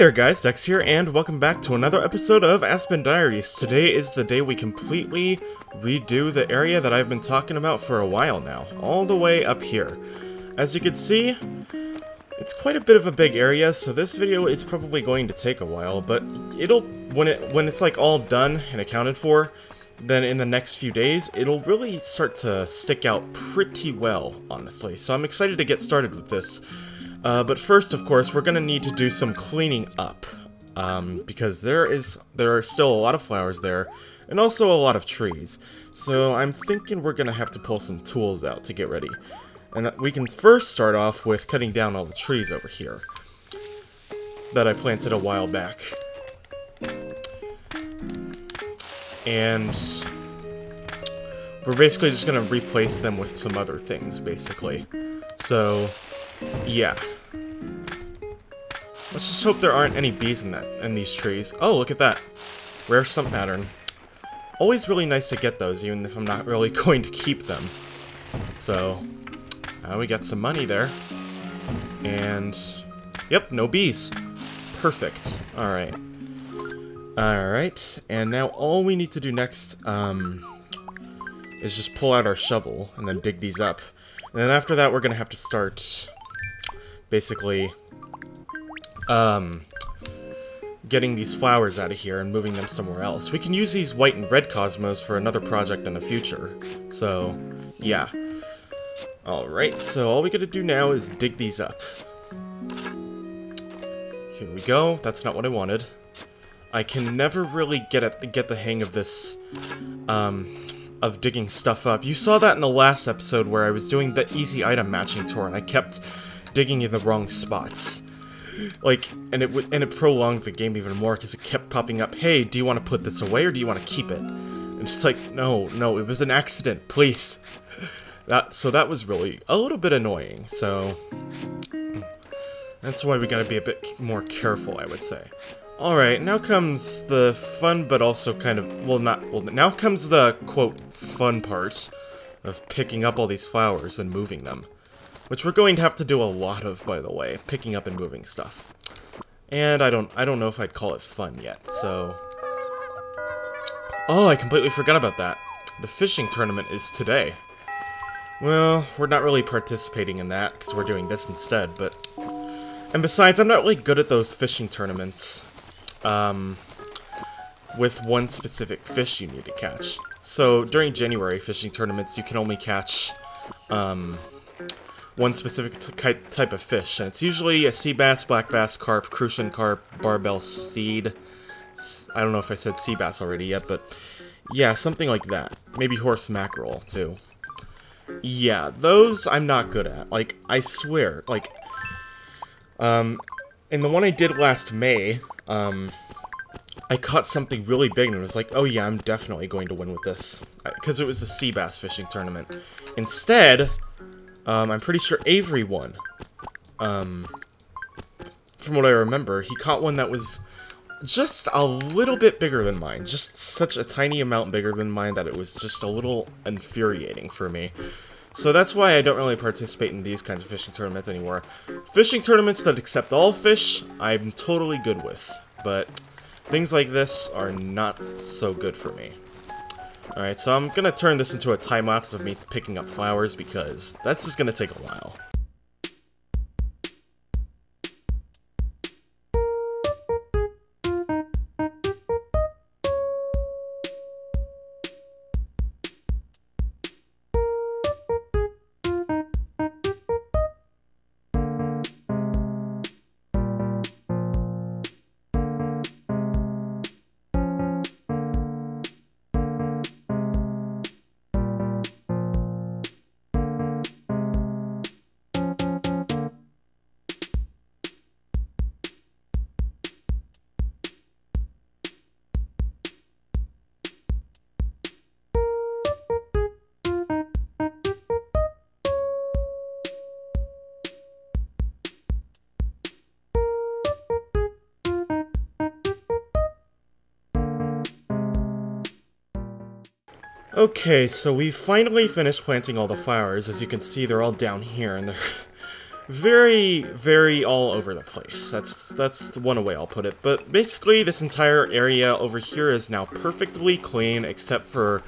there guys, Dex here, and welcome back to another episode of Aspen Diaries. Today is the day we completely redo the area that I've been talking about for a while now, all the way up here. As you can see, it's quite a bit of a big area, so this video is probably going to take a while, but it'll, when it when it's like all done and accounted for, then in the next few days, it'll really start to stick out pretty well, honestly. So I'm excited to get started with this. Uh, but first, of course, we're gonna need to do some cleaning up. Um, because there is there are still a lot of flowers there, and also a lot of trees. So I'm thinking we're gonna have to pull some tools out to get ready. And we can first start off with cutting down all the trees over here that I planted a while back. And we're basically just gonna replace them with some other things, basically. So, yeah. Let's just hope there aren't any bees in that in these trees. Oh, look at that. Rare stump pattern. Always really nice to get those, even if I'm not really going to keep them. So, uh, we got some money there. And, yep, no bees. Perfect. Alright. Alright, and now all we need to do next, um, is just pull out our shovel and then dig these up. And then after that, we're gonna have to start, basically, um, getting these flowers out of here and moving them somewhere else. We can use these white and red cosmos for another project in the future. So, yeah. Alright, so all we gotta do now is dig these up. Here we go. That's not what I wanted. I can never really get get the hang of this, um, of digging stuff up. You saw that in the last episode where I was doing the easy item matching tour and I kept digging in the wrong spots. Like, and it would, and it prolonged the game even more because it kept popping up, hey, do you want to put this away or do you want to keep it? And it's like, no, no, it was an accident, please. That So that was really a little bit annoying, so... That's why we gotta be a bit more careful, I would say. Alright, now comes the fun but also kind of, well not, well now comes the, quote, fun part of picking up all these flowers and moving them. Which we're going to have to do a lot of, by the way, picking up and moving stuff. And I don't, I don't know if I'd call it fun yet, so... Oh, I completely forgot about that. The fishing tournament is today. Well, we're not really participating in that, because we're doing this instead, but... And besides, I'm not really good at those fishing tournaments um, with one specific fish you need to catch. So during January fishing tournaments, you can only catch um, one specific type of fish, and it's usually a sea bass, black bass, carp, crucian carp, barbel steed. I don't know if I said sea bass already yet, but yeah, something like that. Maybe horse mackerel, too. Yeah, those I'm not good at. Like, I swear, like, um, in the one I did last May, um, I caught something really big and was like, oh yeah, I'm definitely going to win with this. Because it was a sea bass fishing tournament. Instead, um, I'm pretty sure Avery won. Um, from what I remember, he caught one that was just a little bit bigger than mine. Just such a tiny amount bigger than mine that it was just a little infuriating for me. So that's why I don't really participate in these kinds of fishing tournaments anymore. Fishing tournaments that accept all fish, I'm totally good with. But things like this are not so good for me. Alright, so I'm gonna turn this into a time-lapse of me picking up flowers because that's just gonna take a while. Okay, so we finally finished planting all the flowers. As you can see, they're all down here, and they're very, very all over the place. That's that's one way I'll put it. But basically, this entire area over here is now perfectly clean, except for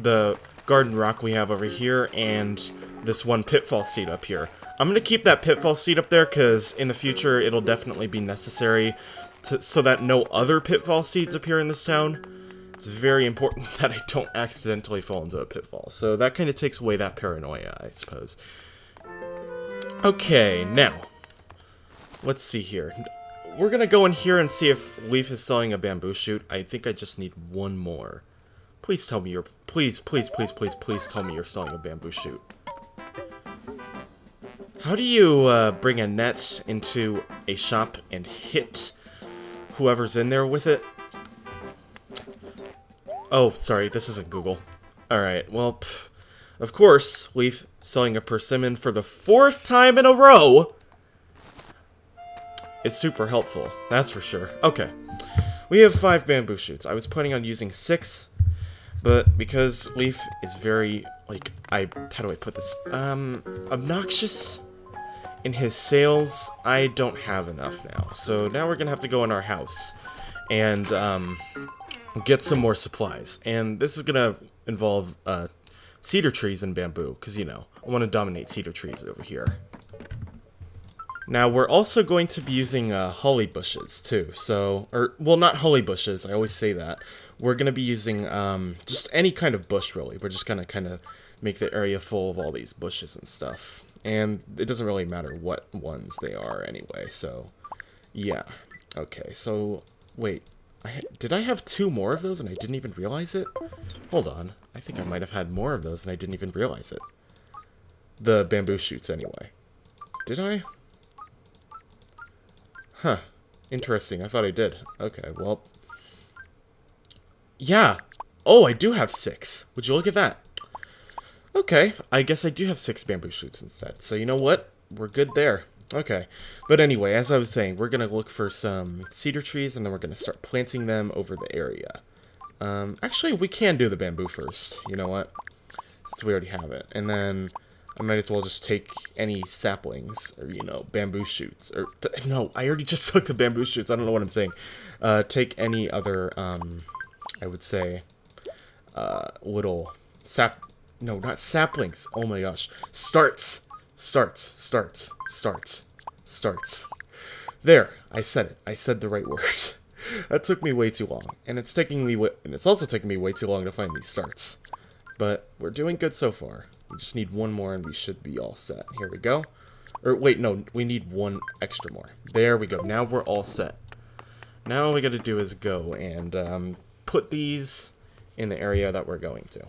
the garden rock we have over here and this one pitfall seed up here. I'm going to keep that pitfall seed up there because in the future it'll definitely be necessary to, so that no other pitfall seeds appear in this town. It's very important that I don't accidentally fall into a pitfall. So that kind of takes away that paranoia, I suppose. Okay, now, let's see here. We're gonna go in here and see if Leif is selling a bamboo shoot. I think I just need one more. Please tell me you're... Please, please, please, please, please tell me you're selling a bamboo shoot. How do you uh, bring a net into a shop and hit whoever's in there with it? Oh, sorry, this isn't Google. Alright, well, pff, of course, Leif selling a persimmon for the fourth time in a row is super helpful, that's for sure. Okay, we have five bamboo shoots. I was planning on using six, but because Leif is very, like, I, how do I put this, um, obnoxious in his sales, I don't have enough now. So now we're gonna have to go in our house and, um, get some more supplies. And this is gonna involve, uh, cedar trees and bamboo, because, you know, I want to dominate cedar trees over here. Now, we're also going to be using uh, holly bushes, too. So, or, well, not holly bushes, I always say that. We're going to be using um, just any kind of bush, really. We're just going to kind of make the area full of all these bushes and stuff. And it doesn't really matter what ones they are anyway, so, yeah. Okay, so, wait, I did I have two more of those and I didn't even realize it? Hold on. I think I might have had more of those and I didn't even realize it. The bamboo shoots, anyway. Did I? Huh. Interesting. I thought I did. Okay, well. Yeah. Oh, I do have six. Would you look at that? Okay, I guess I do have six bamboo shoots instead. So you know what? We're good there. Okay. But anyway, as I was saying, we're going to look for some cedar trees, and then we're going to start planting them over the area. Um, actually, we can do the bamboo first. You know what? Since we already have it. And then I might as well just take any saplings, or, you know, bamboo shoots. Or, no, I already just took the bamboo shoots. I don't know what I'm saying. Uh, take any other, um, I would say, uh, little sap... No, not saplings. Oh my gosh. Starts. Starts. Starts. Starts. Starts. There. I said it. I said the right word. that took me way too long. And it's taking me and it's also taking me way too long to find these starts. But we're doing good so far. We just need one more and we should be all set. Here we go. Or wait, no, we need one extra more. There we go. Now we're all set. Now all we gotta do is go and um, put these in the area that we're going to.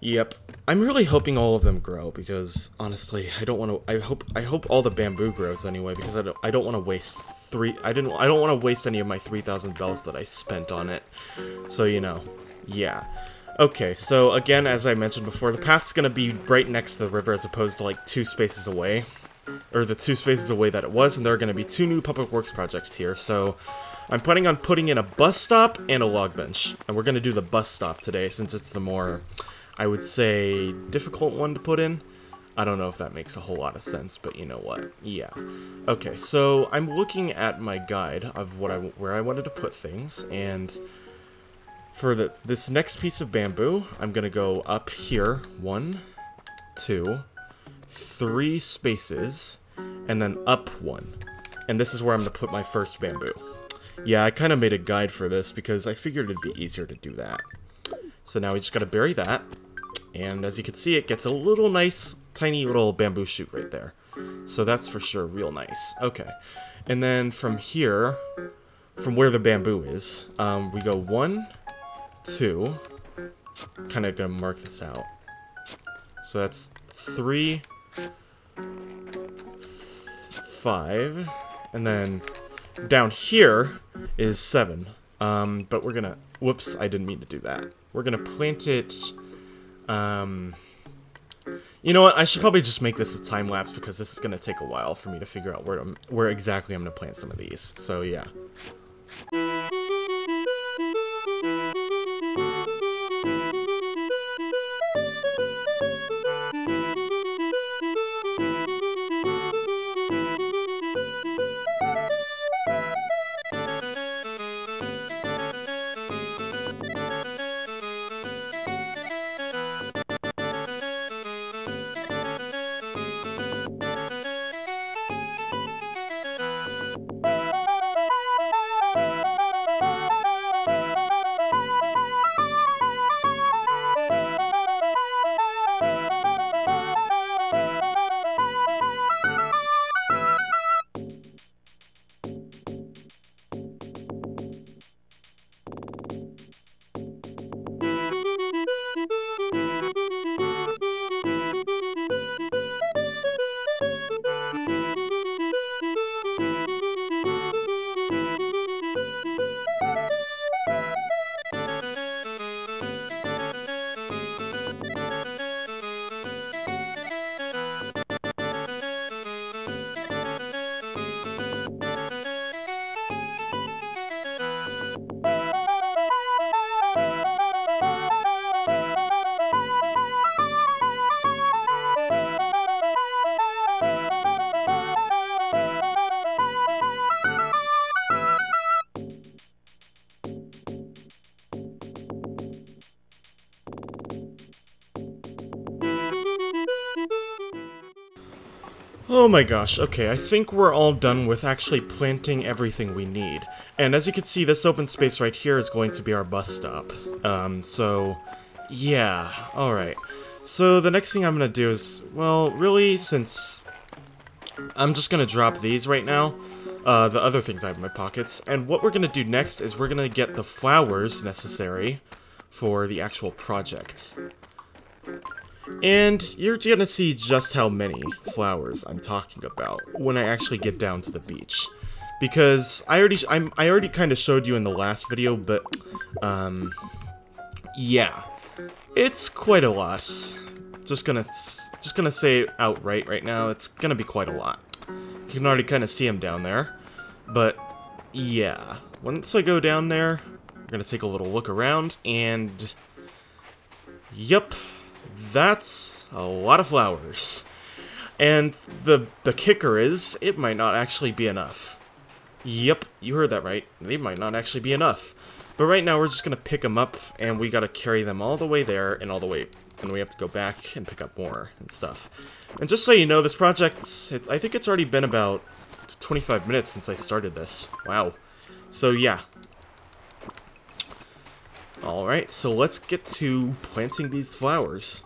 Yep. I'm really hoping all of them grow because honestly, I don't want to. I hope I hope all the bamboo grows anyway because I don't. I don't want to waste three. I didn't. I don't want to waste any of my 3,000 bells that I spent on it. So you know, yeah. Okay, so again, as I mentioned before, the path's gonna be right next to the river as opposed to like two spaces away, or the two spaces away that it was, and there are gonna be two new public works projects here. So I'm planning on putting in a bus stop and a log bench, and we're gonna do the bus stop today since it's the more I would say, difficult one to put in. I don't know if that makes a whole lot of sense, but you know what? Yeah. Okay, so I'm looking at my guide of what I where I wanted to put things, and for the this next piece of bamboo, I'm gonna go up here, one, two, three spaces, and then up one. And this is where I'm gonna put my first bamboo. Yeah, I kind of made a guide for this because I figured it'd be easier to do that. So now we just gotta bury that. And as you can see, it gets a little nice, tiny little bamboo shoot right there. So that's for sure real nice. Okay. And then from here, from where the bamboo is, um, we go one, two, kind of gonna mark this out. So that's three, five, and then down here is seven. Um, but we're gonna, whoops, I didn't mean to do that. We're gonna plant it um, you know what? I should probably just make this a time lapse because this is gonna take a while for me to figure out where to, where exactly I'm gonna plant some of these. So yeah. Oh my gosh, okay, I think we're all done with actually planting everything we need. And as you can see, this open space right here is going to be our bus stop. Um, so, yeah, alright. So the next thing I'm gonna do is, well, really, since I'm just gonna drop these right now, uh, the other things I have in my pockets, and what we're gonna do next is we're gonna get the flowers necessary for the actual project. And you're gonna see just how many flowers I'm talking about when I actually get down to the beach. Because I already I'm, I already kind of showed you in the last video, but um, yeah, it's quite a lot. Just gonna just gonna say outright right now. It's gonna be quite a lot. You can already kind of see him down there, but yeah. Once I go down there, I'm gonna take a little look around, and yep, that's a lot of flowers. And the the kicker is, it might not actually be enough. Yep, you heard that right. They might not actually be enough. But right now, we're just gonna pick them up, and we gotta carry them all the way there and all the way, and we have to go back and pick up more and stuff. And just so you know, this project, I think it's already been about 25 minutes since I started this. Wow. So yeah, Alright, so let's get to planting these flowers.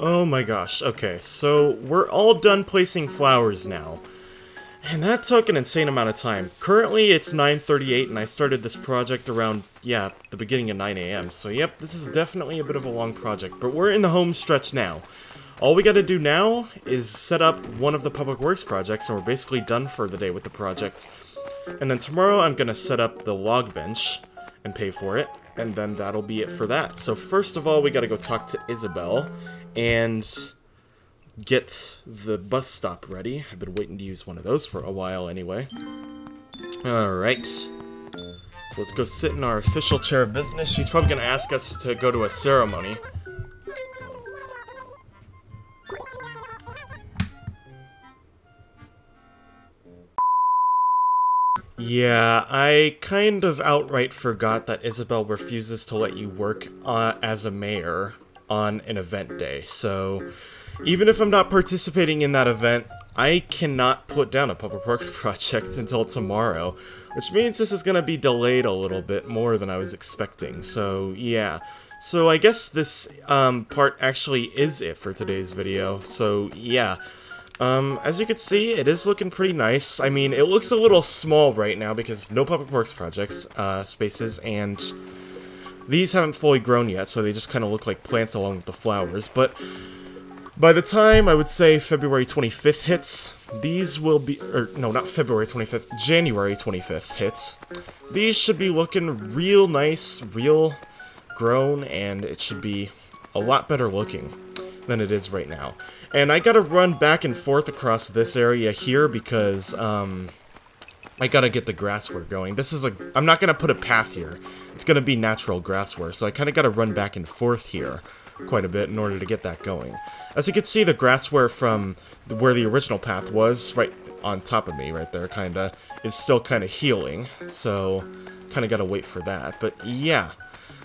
Oh my gosh, okay, so we're all done placing flowers now. And that took an insane amount of time. Currently, it's 9.38, and I started this project around, yeah, the beginning of 9 a.m. So, yep, this is definitely a bit of a long project, but we're in the home stretch now. All we gotta do now is set up one of the Public Works projects, and we're basically done for the day with the project. And then tomorrow, I'm gonna set up the log bench and pay for it, and then that'll be it for that. So first of all, we gotta go talk to Isabelle, and get the bus stop ready. I've been waiting to use one of those for a while anyway. Alright. So let's go sit in our official chair of business. She's probably going to ask us to go to a ceremony. Yeah, I kind of outright forgot that Isabelle refuses to let you work uh, as a mayor on an event day, so even if I'm not participating in that event, I cannot put down a Public Works project until tomorrow, which means this is going to be delayed a little bit more than I was expecting, so yeah. So I guess this um, part actually is it for today's video, so yeah. Um, as you can see, it is looking pretty nice. I mean, it looks a little small right now because no Public Works projects, uh, spaces, and these haven't fully grown yet, so they just kind of look like plants along with the flowers. But by the time, I would say, February 25th hits, these will be, or no, not February 25th, January 25th hits, these should be looking real nice, real grown, and it should be a lot better looking than it is right now. And I gotta run back and forth across this area here because, um, I gotta get the grass wear going. This is a- I'm not gonna put a path here. It's gonna be natural grass wear, so I kinda gotta run back and forth here quite a bit in order to get that going. As you can see, the grass wear from where the original path was, right on top of me right there, kinda, is still kinda healing, so kinda gotta wait for that. But yeah,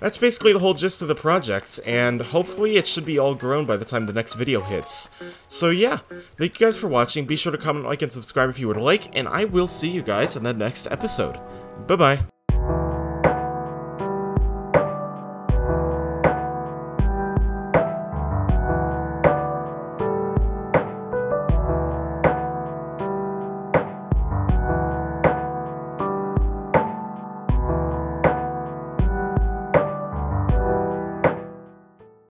that's basically the whole gist of the project, and hopefully it should be all grown by the time the next video hits. So yeah, thank you guys for watching, be sure to comment, like, and subscribe if you would like, and I will see you guys in the next episode. Bye-bye.